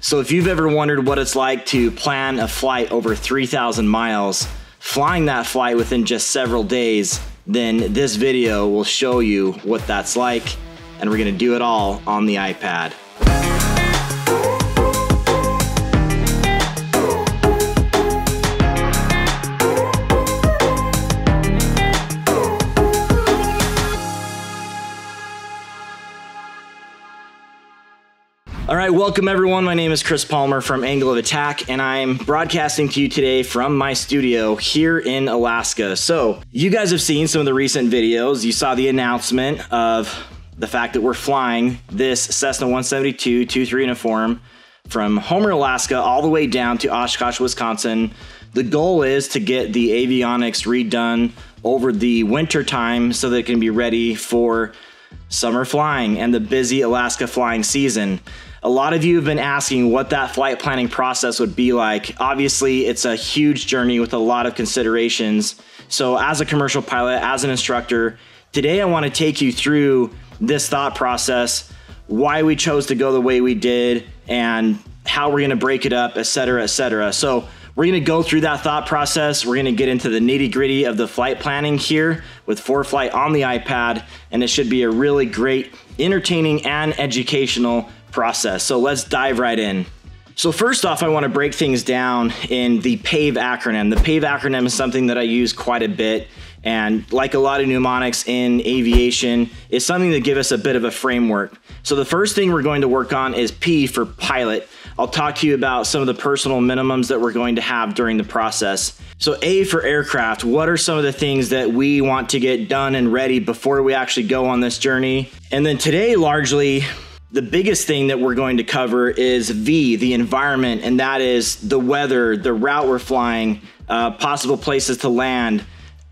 So, if you've ever wondered what it's like to plan a flight over 3,000 miles, flying that flight within just several days, then this video will show you what that's like. And we're gonna do it all on the iPad. All right, welcome everyone. My name is Chris Palmer from Angle of Attack, and I'm broadcasting to you today from my studio here in Alaska. So, you guys have seen some of the recent videos. You saw the announcement of the fact that we're flying this Cessna 172 2-3 uniform from Homer, Alaska, all the way down to Oshkosh, Wisconsin. The goal is to get the avionics redone over the winter time so that it can be ready for summer flying and the busy Alaska flying season. A lot of you have been asking what that flight planning process would be like. Obviously, it's a huge journey with a lot of considerations. So, as a commercial pilot, as an instructor, today I want to take you through this thought process, why we chose to go the way we did, and how we're going to break it up, et cetera, et cetera. So, we're going to go through that thought process. We're going to get into the nitty gritty of the flight planning here with ForeFlight on the iPad, and it should be a really great, entertaining, and educational process. So let's dive right in. So first off, I want to break things down in the PAVE acronym. The PAVE acronym is something that I use quite a bit. And like a lot of mnemonics in aviation, it's something that give us a bit of a framework. So the first thing we're going to work on is P for pilot. I'll talk to you about some of the personal minimums that we're going to have during the process. So A for aircraft, what are some of the things that we want to get done and ready before we actually go on this journey? And then today, largely, the biggest thing that we're going to cover is V, the environment, and that is the weather, the route we're flying, uh, possible places to land,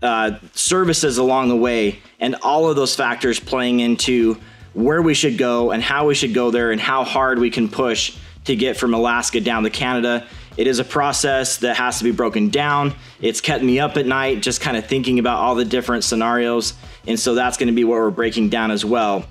uh, services along the way, and all of those factors playing into where we should go and how we should go there and how hard we can push to get from Alaska down to Canada. It is a process that has to be broken down. It's kept me up at night just kind of thinking about all the different scenarios. And so that's going to be what we're breaking down as well.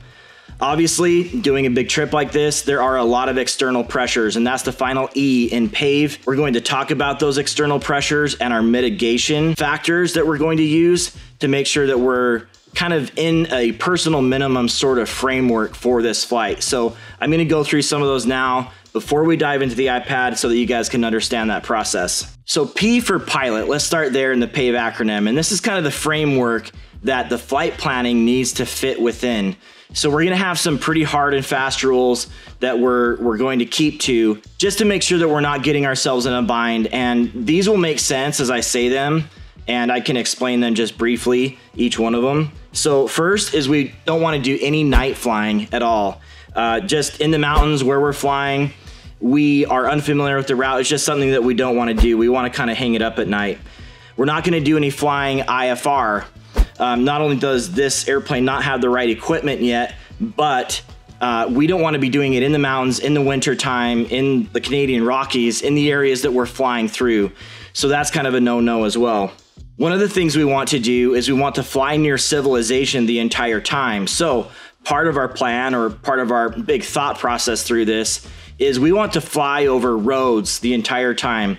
Obviously, doing a big trip like this, there are a lot of external pressures, and that's the final E in PAVE. We're going to talk about those external pressures and our mitigation factors that we're going to use to make sure that we're kind of in a personal minimum sort of framework for this flight. So I'm going to go through some of those now before we dive into the iPad so that you guys can understand that process. So P for pilot, let's start there in the PAVE acronym. And this is kind of the framework that the flight planning needs to fit within. So we're gonna have some pretty hard and fast rules that we're we're going to keep to just to make sure that we're not getting ourselves in a bind. And these will make sense as I say them, and I can explain them just briefly, each one of them. So first is we don't want to do any night flying at all. Uh, just in the mountains where we're flying, we are unfamiliar with the route. It's just something that we don't want to do. We want to kind of hang it up at night. We're not to do any flying IFR. Um, not only does this airplane not have the right equipment yet, but uh, we don't want to be doing it in the mountains, in the winter time, in the Canadian Rockies, in the areas that we're flying through. So that's kind of a no no as well. One of the things we want to do is we want to fly near civilization the entire time. So, part of our plan or part of our big thought process through this is we want to fly over roads the entire time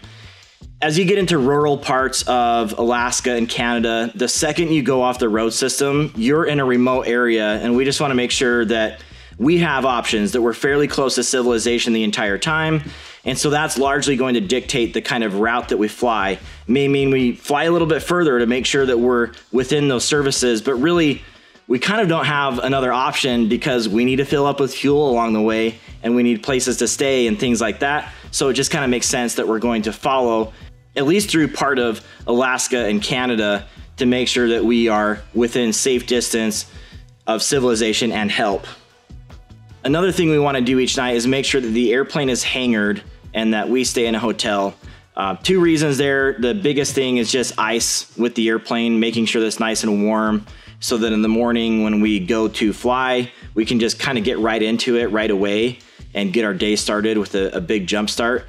as you get into rural parts of Alaska and Canada, the second you go off the road system, you're in a remote area, and we just want to make sure that we have options that we're fairly close to civilization the entire time. And so that's largely going to dictate the kind of route that we fly. It may mean we fly a little bit further to make sure that we're within those services, but really, we kind of don't have another option because we need to fill up with fuel along the way and we need places to stay and things like that. So it just kind of makes sense that we're going to follow at least through part of Alaska and Canada to make sure that we are within safe distance of civilization and help. Another thing we want to do each night is make sure that the airplane is hangared and that we stay in a hotel. Uh, two reasons there. The biggest thing is just ice with the airplane, making sure that it's nice and warm so that in the morning when we go to fly, we can just kind of get right into it right away and get our day started with a, a big jump start.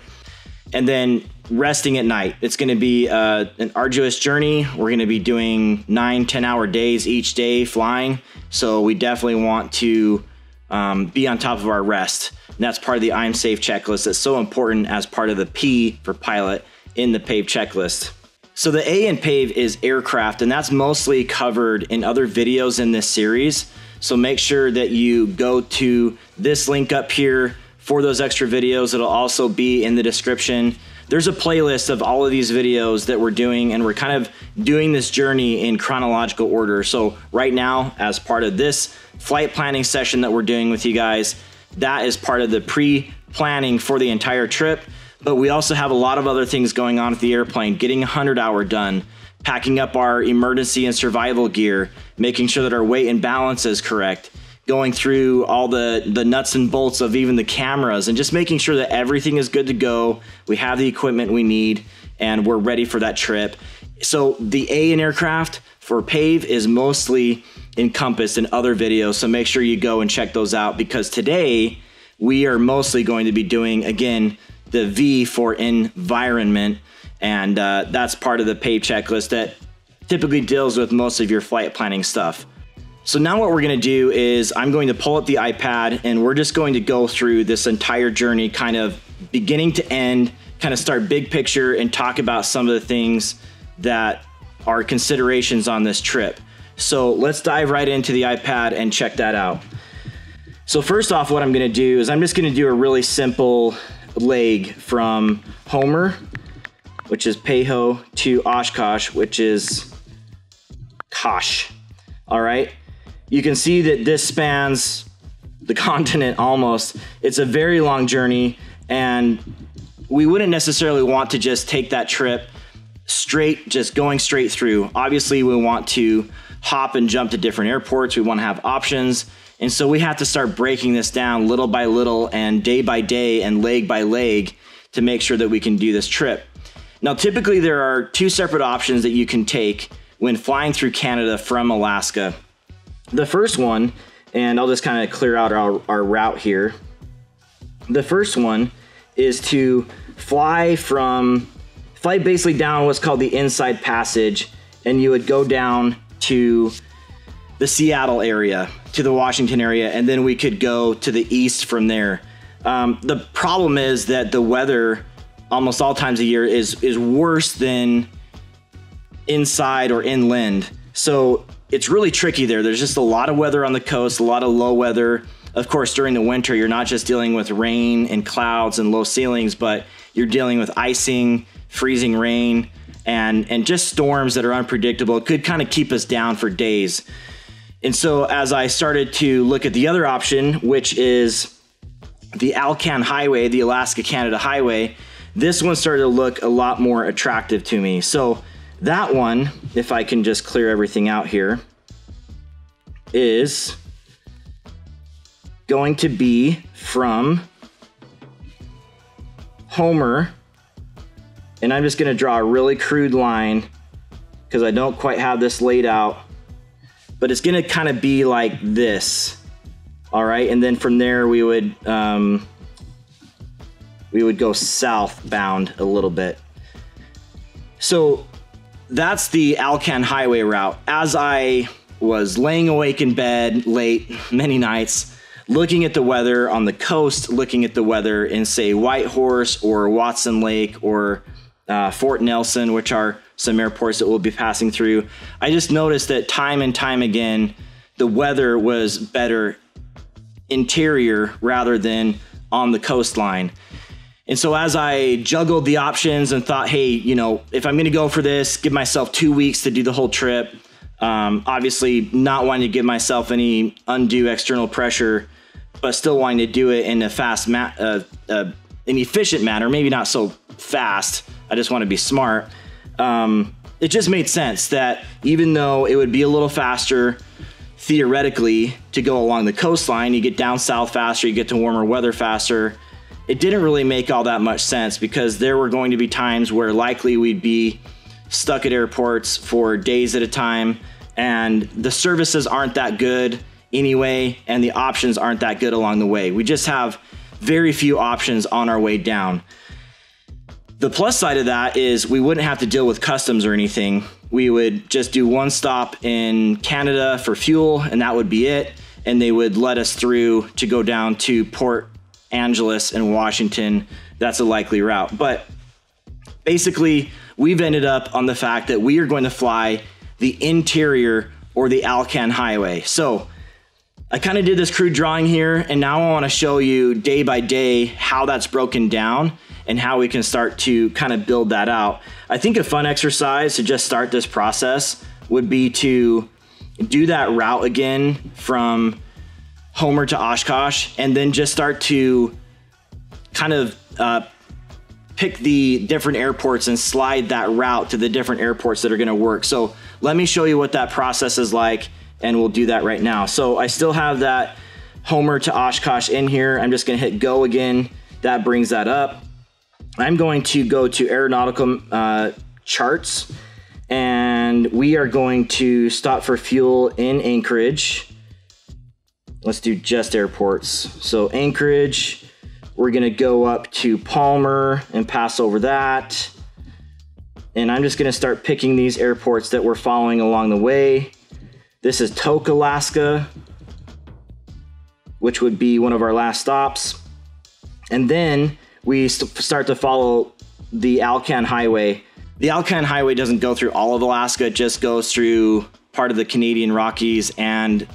And then resting at night. It's going to be uh, an arduous journey. We're going to be doing nine, 10 hour days each day flying. So we definitely want to um, be on top of our rest. And that's part of the I'm safe checklist that's so important as part of the P for pilot in the PAVE checklist. So the A in PAVE is aircraft, and that's mostly covered in other videos in this series. So make sure that you go to this link up here for those extra videos. It'll also be in the description. There's a playlist of all of these videos that we're doing, and we're kind of doing this journey in chronological order. So right now, as part of this flight planning session that we're doing with you guys, that is part of the pre-planning for the entire trip. But we also have a lot of other things going on at the airplane, getting a 100 hour done, packing up our emergency and survival gear, making sure that our weight and balance is correct, going through all the, the nuts and bolts of even the cameras, and just making sure that everything is good to go. We have the equipment we need, and we're ready for that trip. So the A in aircraft for PAVE is mostly encompassed in other videos. So make sure you go and check those out because today we are mostly going to be doing, again, the V for environment. And uh, that's part of the PAVE checklist that typically deals with most of your flight planning stuff. So now what we're gonna do is I'm going to pull up the iPad and we're just going to go through this entire journey kind of beginning to end, kind of start big picture and talk about some of the things that are considerations on this trip. So let's dive right into the iPad and check that out. So first off, what I'm gonna do is I'm just gonna do a really simple leg from Homer, which is Pejo, to Oshkosh, which is Kosh. All right. You can see that this spans the continent almost. It's a very long journey, and we wouldn't necessarily want to just take that trip straight, just going straight through. Obviously, we want to hop and jump to different airports. We want to have options. And so we have to start breaking this down little by little and day by day and leg by leg to make sure that we can do this trip. Now, typically, there are two separate options that you can take when flying through Canada from Alaska. The first one, and I'll just kind of clear out our, our route here. The first one is to fly from, fly basically down what's called the Inside Passage, and you would go down to the Seattle area, to the Washington area, and then we could go to the east from there. Um, the problem is that the weather almost all times a year is is worse than inside or inland. So it's really tricky there. There's just a lot of weather on the coast, a lot of low weather. Of course, during the winter, you're not just dealing with rain and clouds and low ceilings, but you're dealing with icing, freezing rain, and and just storms that are unpredictable. It could kind of keep us down for days. And so as I started to look at the other option, which is the Alcan Highway, the Alaska Canada Highway, this one started to look a lot more attractive to me. So that one, if I can just clear everything out here, is going to be from Homer and I'm just gonna draw a really crude line because I don't quite have this laid out, but it's gonna kind of be like this. All right, and then from there we would um, we would go southbound a little bit. So that's the Alcan Highway route. As I was laying awake in bed late many nights, looking at the weather on the coast, looking at the weather in say Whitehorse or Watson Lake or uh, Fort Nelson, which are some airports that we'll be passing through. I just noticed that time and time again, the weather was better interior rather than on the coastline. And so as I juggled the options and thought, hey, you know, if I'm going to go for this, give myself two weeks to do the whole trip. Um, obviously, not wanting to give myself any undue external pressure, but still wanting to do it in a fast, ma- uh, uh, an efficient manner. Maybe not so fast, I just want to be smart. Um, it just made sense that even though it would be a little faster theoretically to go along the coastline, you get down south faster, you get to warmer weather faster. It didn't really make all that much sense because there were going to be times where likely we'd be stuck at airports for days at a time and the services aren't that good anyway and the options aren't that good along the way. We just have very few options on our way down. The plus side of that is we wouldn't have to deal with customs or anything. We would just do one stop in Canada for fuel, and that would be it. and they would let us through to go down to Port Angeles and Washington. That's a likely route. But basically, we've ended up on the fact that we are going to fly the interior or the Alcan Highway. So I kind of did this crude drawing here, and now I want to show you day by day how that's broken down and how we can start to kind of build that out. I think a fun exercise to just start this process would be to do that route again from Homer to Oshkosh, and then just start to kind of uh, pick the different airports and slide that route to the different airports that are going to work. So let me show you what that process is like, and we'll do that right now. So I still have that Homer to Oshkosh in here. I'm just going to hit go again. That brings that up. I'm going to go to aeronautical uh, charts and we are going to stop for fuel in Anchorage. Let's do just airports. So Anchorage, we're gonna go up to Palmer and pass over that. And I'm just gonna start picking these airports that we're following along the way. This is Tok, Alaska, which would be one of our last stops. And then we start to follow the Alcan Highway. The Alcan Highway doesn't go through all of Alaska, it just goes through part of the Canadian Rockies and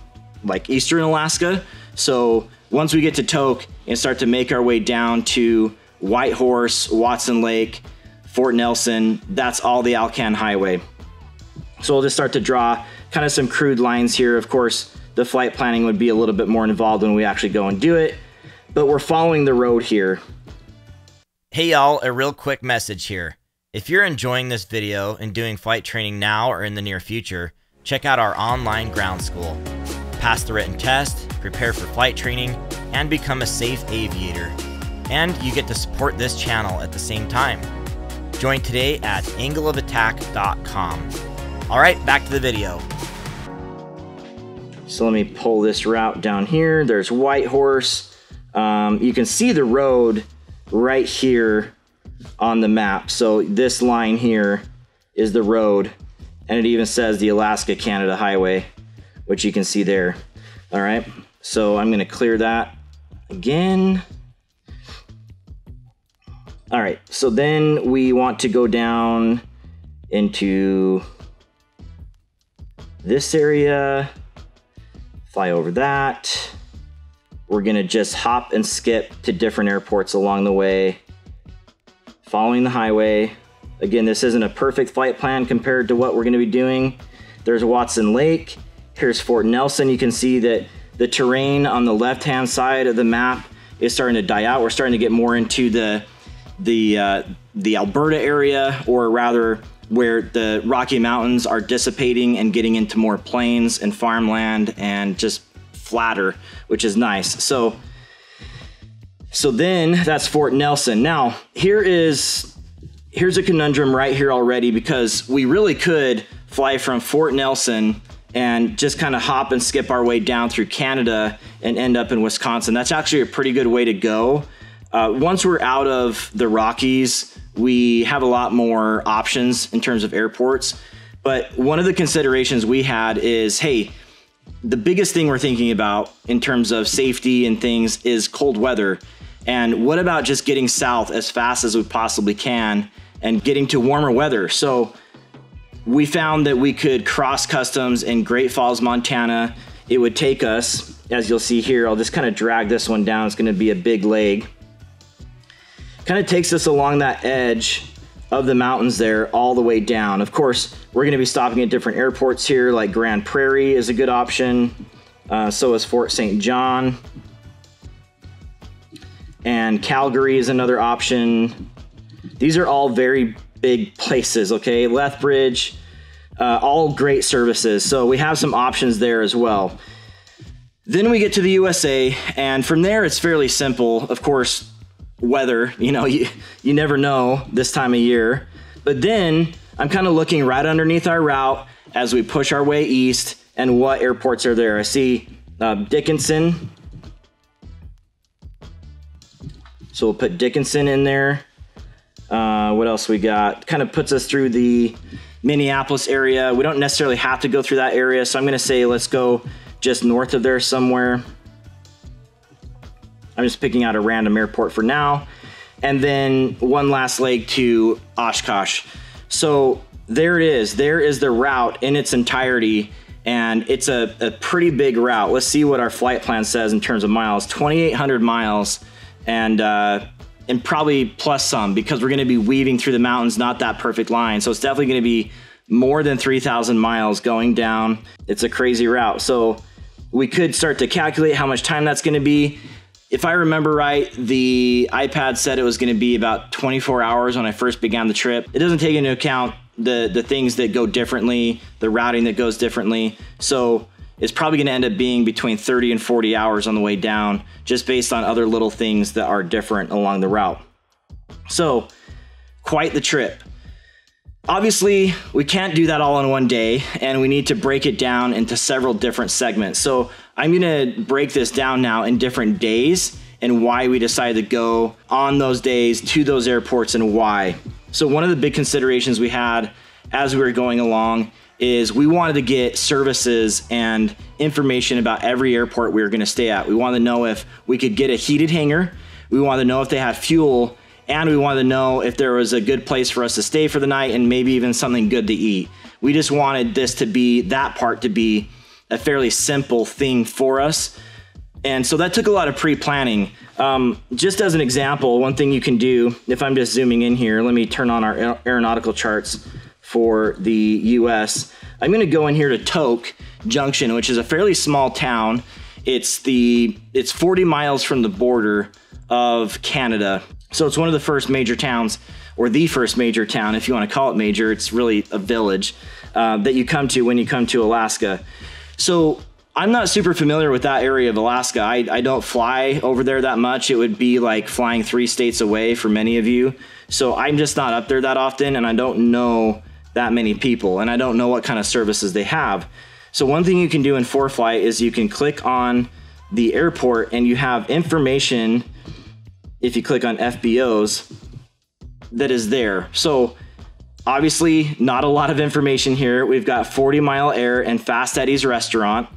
like eastern Alaska. So once we get to Tok and start to make our way down to Whitehorse, Watson Lake, Fort Nelson, that's all the Alcan Highway. So we'll just start to draw kind of some crude lines here. Of course, the flight planning would be a little bit more involved when we actually go and do it, but we're following the road here. Hey y'all, a real quick message here. If you're enjoying this video and doing flight training now or in the near future, check out our online ground school pass the written test, prepare for flight training, and become a safe aviator. And you get to support this channel at the same time. Join today at angleofattack.com. All right, back to the video. So let me pull this route down here. There's Whitehorse. Um, you can see the road right here on the map. So this line here is the road, and it even says the Alaska Canada Highway which you can see there. All right, so I'm gonna clear that again. All right, so then we want to go down into this area, fly over that. We're gonna just hop and skip to different airports along the way, following the highway. Again, this isn't a perfect flight plan compared to what we're gonna be doing. There's Watson Lake, Here's Fort Nelson. You can see that the terrain on the left-hand side of the map is starting to die out. We're starting to get more into the the uh, the Alberta area, or rather, where the Rocky Mountains are dissipating and getting into more plains and farmland and just flatter, which is nice. So, so then that's Fort Nelson. Now here is here's a conundrum right here already because we really could fly from Fort Nelson and just kind of hop and skip our way down through Canada and end up in Wisconsin. That's actually a pretty good way to go. Uh, once we're out of the Rockies, we have a lot more options in terms of airports. But one of the considerations we had is hey, the biggest thing we're thinking about in terms of safety and things is cold weather. And what about just getting south as fast as we possibly can and getting to warmer weather? So we found that we could cross customs in Great Falls, Montana. It would take us, as you'll see here, I'll just kind of drag this one down. It's going to be a big leg. Kind of takes us along that edge of the mountains there all the way down. Of course, we're going to be stopping at different airports here, like Grande Prairie is a good option. Uh, so is Fort St. John. And Calgary is another option. These are all very big places, okay? Lethbridge, uh, all great services. So we have some options there as well. Then we get to the USA, and from there it's fairly simple. Of course, weather, you know, you, you never know this time of year. But then I'm kind of looking right underneath our route as we push our way east and what airports are there. I see uh, Dickinson. So we'll put Dickinson in there. Uh, what else we got? Kind of puts us through the Minneapolis area. We don't necessarily have to go through that area, so I'm going to say let's go just north of there somewhere. I'm just picking out a random airport for now. And then one last leg to Oshkosh. So there it is. There is the route in its entirety. And it's a, a pretty big route. Let's see what our flight plan says in terms of miles 2,800 miles. And, uh, and probably plus some because we're going to be weaving through the mountains, not that perfect line. So it's definitely going to be more than 3,000 miles going down. It's a crazy route. So we could start to calculate how much time that's going to be. If I remember right, the iPad said it was going to be about 24 hours when I first began the trip. It doesn't take into account the the things that go differently, the routing that goes differently. So it's probably going to end up being between 30 and 40 hours on the way down, just based on other little things that are different along the route. So, quite the trip. Obviously, we can't do that all in one day, and we need to break it down into several different segments. So, I'm going to break this down now in different days and why we decided to go on those days to those airports and why. So, one of the big considerations we had as we were going along is we wanted to get services and information about every airport we were going to stay at. We wanted to know if we could get a heated hangar, we wanted to know if they had fuel, and we wanted to know if there was a good place for us to stay for the night and maybe even something good to eat. We just wanted this to be that part to be a fairly simple thing for us. And so that took a lot of pre planning. Um, just as an example, one thing you can do, if I'm just zooming in here, let me turn on our aeronautical charts for the US. I'm going to go in here to Tok Junction, which is a fairly small town. It's the it's 40 miles from the border of Canada. So it's one of the first major towns, or the first major town, if you want to call it major. It's really a village uh, that you come to when you come to Alaska. So I'm not super familiar with that area of Alaska. I, I don't fly over there that much. It would be like flying three states away for many of you. So I'm just not up there that often, and I don't know that many people, and I don't know what kind of services they have. So one thing you can do in ForeFlight is you can click on the airport, and you have information if you click on FBOs that is there. So obviously not a lot of information here. We've got 40 Mile Air and Fast Eddie's restaurant.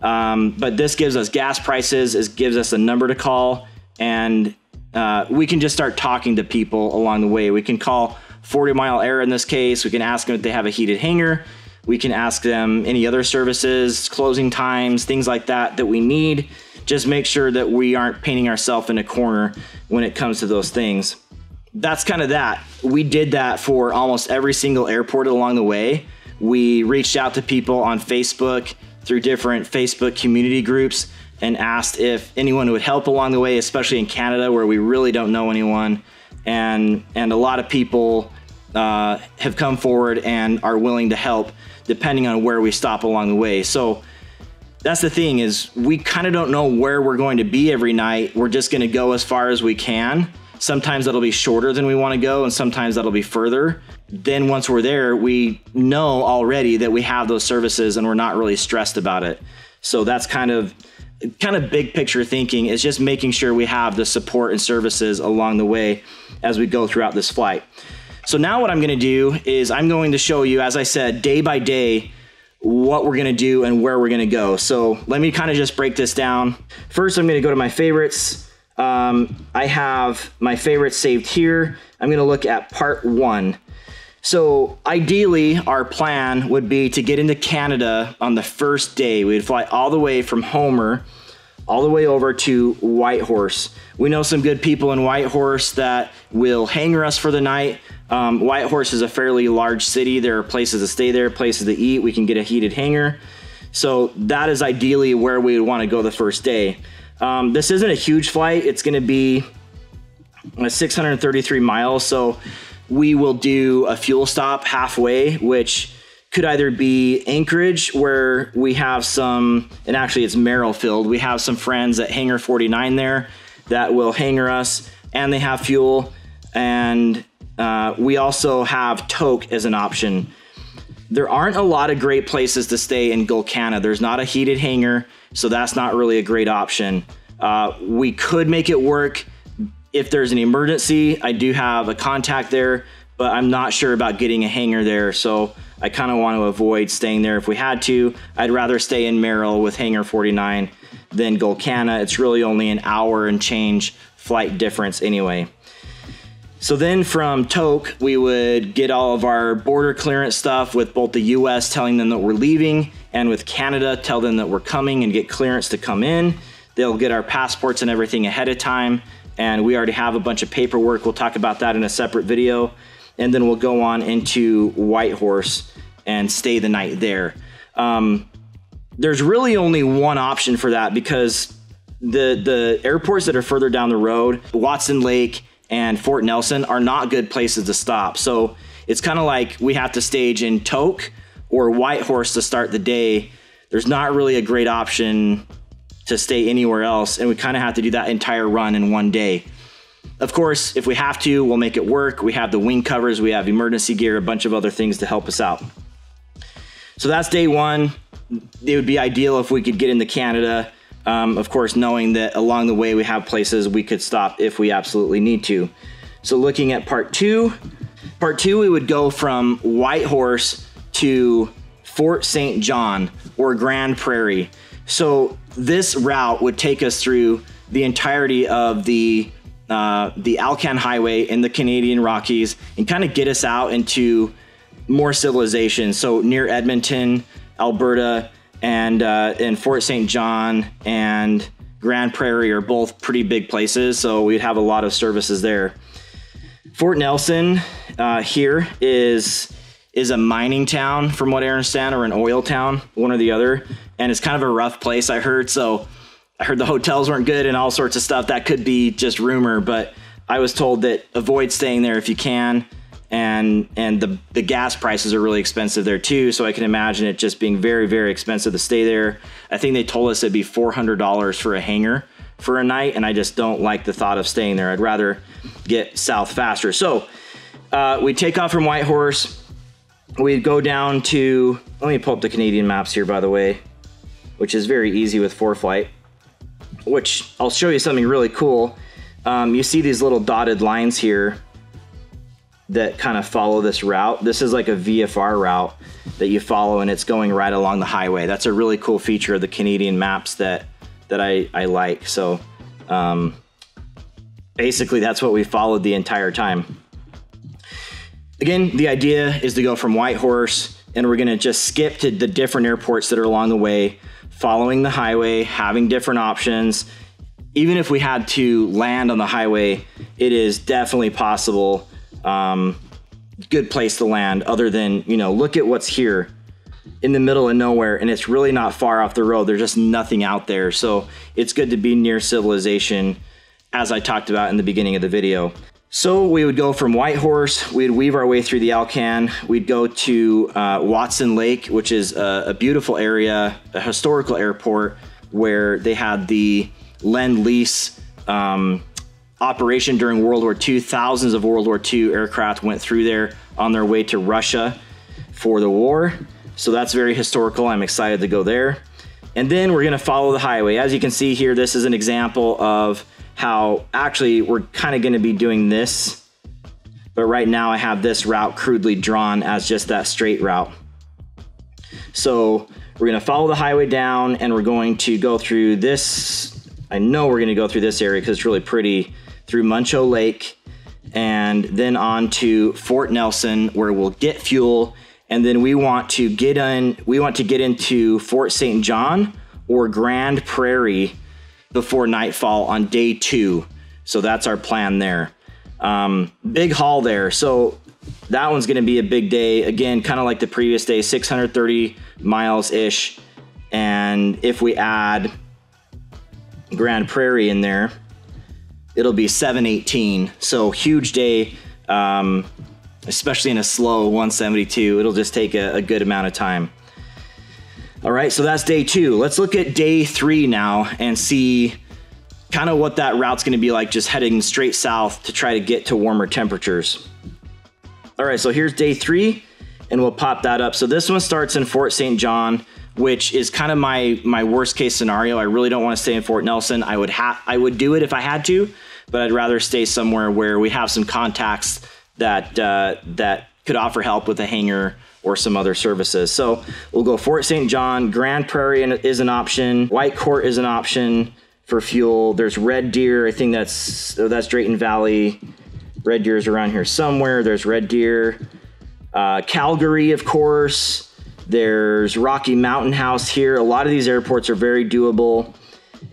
Um, but this gives us gas prices, it gives us a number to call, and uh, we can just start talking to people along the way. We can call 40 Mile Air in this case. We can ask them if they have a heated hangar. We can ask them any other services, closing times, things like that that we need just make sure that we aren't painting ourselves in a corner when it comes to those things. That's kind of that. We did that for almost every single airport along the way. We reached out to people on Facebook through different Facebook community groups and asked if anyone would help along the way, especially in Canada where we really don't know anyone. And, and a lot of people uh, have come forward and are willing to help depending on where we stop along the way. So that's the thing is we kind of don't know where we're going to be every night. We're just going to go as far as we can. Sometimes that'll be shorter than we want to go, and sometimes that'll be further. Then once we're there, we know already that we have those services, and we're not really stressed about it. So that's kind of kind of big picture thinking is just making sure we have the support and services along the way as we go throughout this flight. So now what I'm going to do is I'm going to show you, as I said, day by day what we're gonna do and where we're gonna go. So let me kind of just break this down. First, I'm gonna go to my favorites. Um, I have my favorites saved here. I'm gonna look at part one. So ideally, our plan would be to get into Canada on the first day. We'd fly all the way from Homer, all the way over to Whitehorse. We know some good people in Whitehorse that will hangar us for the night. Um, Whitehorse is a fairly large city. There are places to stay there, places to eat. We can get a heated hangar. So that is ideally where we would want to go the first day. Um, this isn't a huge flight. It's going to be 633 miles. So we will do a fuel stop halfway, which could either be Anchorage, where we have some, and actually it's Merrill Field. We have some friends at Hangar 49 there that will hangar us, and they have fuel. And uh, we also have Tok as an option. There aren't a lot of great places to stay in Gulkana. There's not a heated hangar, so that's not really a great option. Uh, we could make it work if there's an emergency. I do have a contact there, but I'm not sure about getting a hangar there. So I kind of want to avoid staying there if we had to. I'd rather stay in Merrill with Hangar 49 than Gulkana. It's really only an hour and change flight difference anyway. So then from Tok, we would get all of our border clearance stuff with both the US telling them that we're leaving and with Canada tell them that we're coming and get clearance to come in. They'll get our passports and everything ahead of time. And we already have a bunch of paperwork. We'll talk about that in a separate video. And then we'll go on into Whitehorse and stay the night there. Um, there's really only one option for that because the the airports that are further down the road, Watson Lake and Fort Nelson are not good places to stop. So it's kind of like we have to stage in Tok or Whitehorse to start the day. There's not really a great option to stay anywhere else, and we kind of have to do that entire run in one day. Of course, if we have to, we'll make it work. We have the wing covers, we have emergency gear, a bunch of other things to help us out. So that's day one. It would be ideal if we could get into Canada um, of course, knowing that along the way we have places we could stop if we absolutely need to. So, looking at part two, part two, we would go from Whitehorse to Fort St. John or Grande Prairie. So, this route would take us through the entirety of the uh, the Alcan Highway in the Canadian Rockies and kind of get us out into more civilization. So near Edmonton, Alberta, and uh, and Fort St. John and Grande Prairie are both pretty big places, so we'd have a lot of services there. Fort Nelson uh, here is is a mining town, from what I understand, or an oil town, one or the other, and it's kind of a rough place. I heard so. I heard the hotels weren't good and all sorts of stuff. That could be just rumor, but I was told that avoid staying there if you can and and the the gas prices are really expensive there too. So I can imagine it just being very very expensive to stay there. I think they told us it'd be four hundred dollars for a hangar for a night, and I just don't like the thought of staying there. I'd rather get south faster. So uh, we take off from Whitehorse. We'd go down to. Let me pull up the Canadian maps here, by the way, which is very easy with ForeFlight. Which I'll show you something really cool. Um, you see these little dotted lines here that kind of follow this route. This is like a VFR route that you follow and it's going right along the highway. That's a really cool feature of the Canadian maps that that I, I like. So um, basically that's what we followed the entire time. Again, the idea is to go from Whitehorse and we're gonna just skip to the different airports that are along the way, following the highway, having different options. Even if we had to land on the highway, it is definitely possible um, good place to land other than, you know, look at what's here in the middle of nowhere and it's really not far off the road. There's just nothing out there. So it's good to be near civilization as I talked about in the beginning of the video. So we would go from Whitehorse, we'd weave our way through the Alcan, we'd go to uh, Watson Lake, which is a, a, beautiful area, a historical airport where they had the Lend Lease um, operation during World War II. Thousands of World War II aircraft went through there on their way to Russia for the war. So that's very historical. I'm excited to go there. And then we're going to follow the highway. As you can see here, this is an example of how actually we're kind of going to be doing this. But right now I have this route crudely drawn as just that straight route. So we're going to follow the highway down and we're going to go through this. I know we're going to go through this area because it's really pretty through Muncho Lake and then on to Fort Nelson where we'll get fuel and then we want to get in we want to get into Fort St. John or Grande Prairie before nightfall on day 2. So that's our plan there. Um, big haul there. So that one's going to be a big day. Again, kind of like the previous day, 630 miles ish. And if we add Grande Prairie in there, it'll be 718. So huge day, um, especially in a slow 172. It'll just take a, a good amount of time. All right, so that's day two. Let's look at day three now and see kind of what that route's gonna be like just heading straight south to try to get to warmer temperatures. All right, so here's day three and we'll pop that up. So this one starts in Fort St. John which is kind of my my worst case scenario. I really don't want to stay in Fort Nelson. I would have I would do it if I had to, but I'd rather stay somewhere where we have some contacts that uh, that could offer help with a hangar or some other services. So we'll go Fort St. John, Grande Prairie is an option, Whitecourt is an option for fuel. There's Red Deer, I think that's oh, that's Drayton Valley. Red Deer is around here somewhere. There's Red Deer, uh, Calgary, of course. There's Rocky Mountain House here. A lot of these airports are very doable.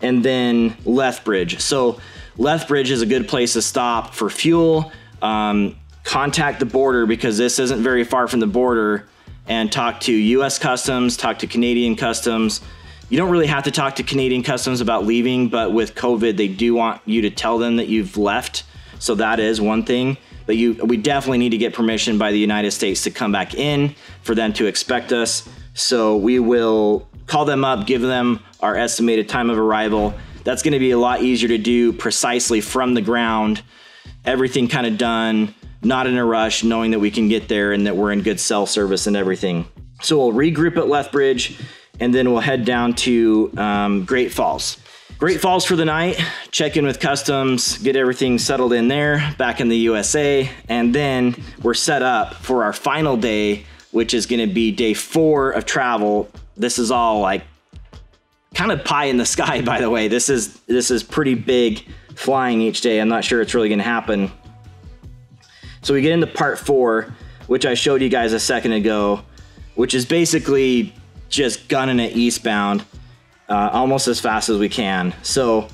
And then Lethbridge. So Lethbridge is a good place to stop for fuel. Um, contact the border because this isn't very far from the border and talk to US Customs, talk to Canadian Customs. You don't really have to talk to Canadian Customs about leaving, but with COVID, they do want you to tell them that you've left. So that is one thing. But you, we definitely need to get permission by the United States to come back in for them to expect us. So we will call them up, give them our estimated time of arrival. That's going to be a lot easier to do precisely from the ground. Everything kind of done not in a rush, knowing that we can get there and that we're in good cell service and everything. So we'll regroup at Lethbridge and then we'll head down to um, Great Falls. Great Falls for the night, check in with customs, get everything settled in there back in the USA, and then we're set up for our final day, which is gonna be day four of travel. This is all like kind of pie in the sky, by the way. This is this is pretty big flying each day. I'm not sure it's really gonna happen so we get into part four, which I showed you guys a second ago, which is basically just gunning it eastbound uh, almost as fast as we can. So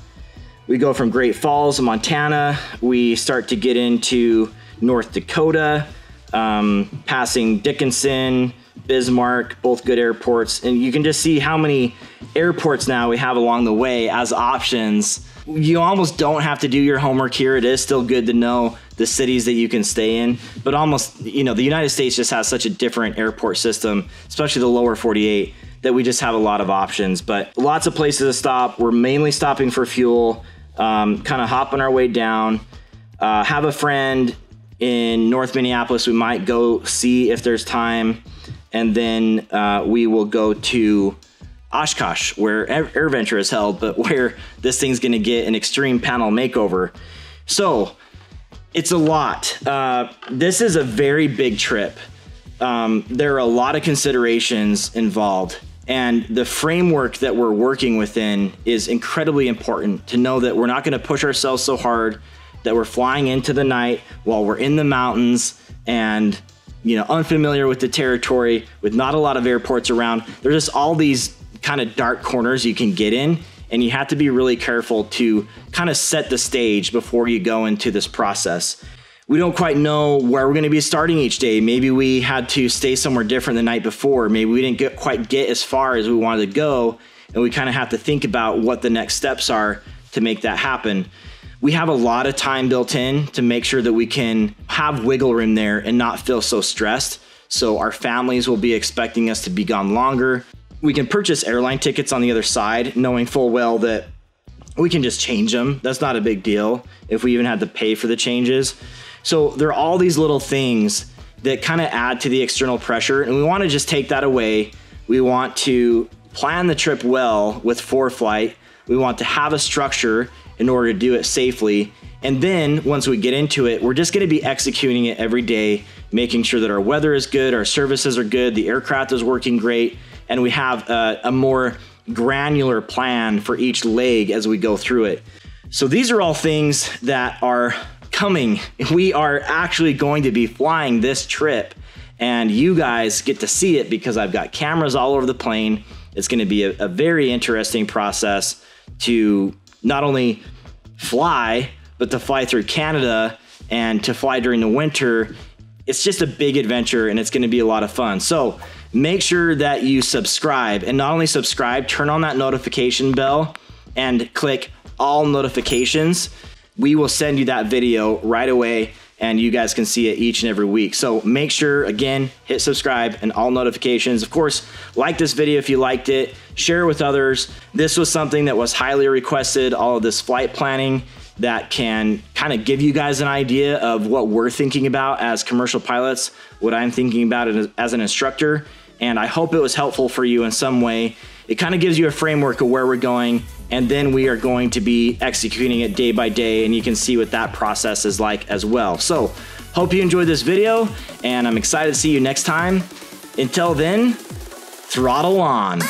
we go from Great Falls, Montana. We start to get into North Dakota, um, passing Dickinson, Bismarck, both good airports. And you can just see how many airports now we have along the way as options. You almost don't have to do your homework here. It is still good to know the cities that you can stay in, but almost, you know, the United States just has such a different airport system, especially the lower 48, that we just have a lot of options. But lots of places to stop. We're mainly stopping for fuel, um, kind of hopping our way down. Uh, have a friend in North Minneapolis. We might go see if there's time and then uh, we will go to Oshkosh, where AirVenture is held, but where this thing's going to get an extreme panel makeover. So it's a lot. Uh, this is a very big trip. Um, there are a lot of considerations involved. And the framework that we're working within is incredibly important to know that we're not going to push ourselves so hard that we're flying into the night while we're in the mountains and you know, unfamiliar with the territory, with not a lot of airports around. There's just all these kind of dark corners you can get in, and you have to be really careful to kind of set the stage before you go into this process. We don't quite know where we're going to be starting each day. Maybe we had to stay somewhere different the night before. Maybe we didn't get, quite get as far as we wanted to go, and we kind of have to think about what the next steps are to make that happen we have a lot of time built in to make sure that we can have wiggle room there and not feel so stressed. So our families will be expecting us to be gone longer. We can purchase airline tickets on the other side, knowing full well that we can just change them. That's not a big deal if we even had to pay for the changes. So there are all these little things that kind of add to the external pressure, and we want to just take that away. We want to plan the trip well with ForeFlight. We want to have a structure in order to do it safely. And then once we get into it, we're just going to be executing it every day, making sure that our weather is good, our services are good, the aircraft is working great, and we have a, a more granular plan for each leg as we go through it. So these are all things that are coming. We are actually going to be flying this trip, and you guys get to see it because I've got cameras all over the plane. It's going to be a, a very interesting process to not only fly, but to fly through Canada and to fly during the winter. It's just a big adventure and it's going to be a lot of fun. So make sure that you subscribe and not only subscribe, turn on that notification bell and click all notifications. We will send you that video right away and you guys can see it each and every week. So make sure, again, hit subscribe and all notifications. Of course, like this video if you liked it, share it with others. This was something that was highly requested, all of this flight planning that can kind of give you guys an idea of what we're thinking about as commercial pilots, what I'm thinking about as an instructor. And I hope it was helpful for you in some way. It kind of gives you a framework of where we're going and then we are going to be executing it day by day and you can see what that process is like as well. So Hope you enjoyed this video, and I'm excited to see you next time. Until then, throttle on.